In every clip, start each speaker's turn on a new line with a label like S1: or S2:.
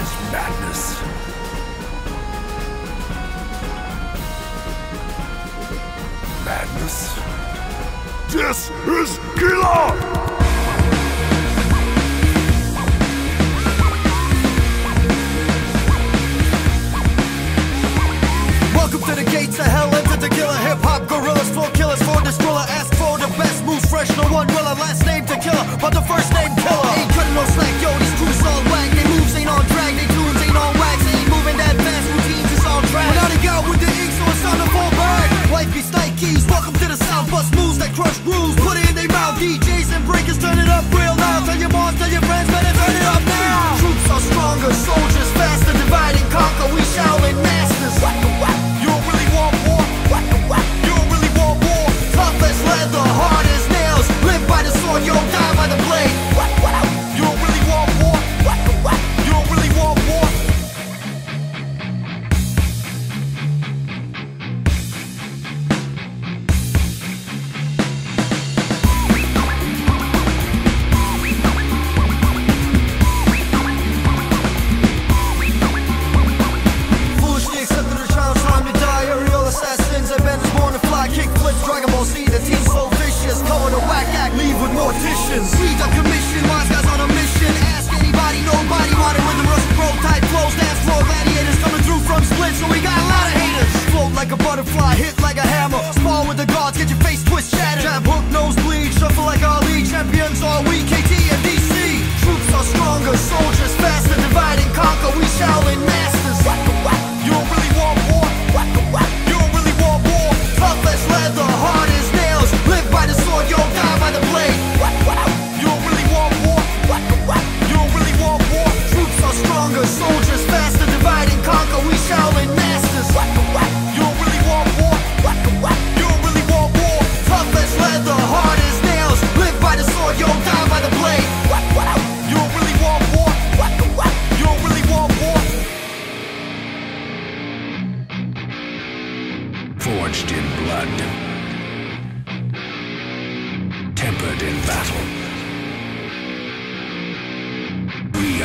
S1: is madness. Madness? This is killer!
S2: Welcome to the gates of hell, enter the killer. Hip hop gorillas, floor killers, for destroyer. Ask for the best moves, fresh, no one will. Last name to killer, but the first name killer.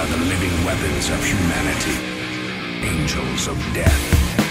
S2: are the
S1: living weapons of humanity, angels of death.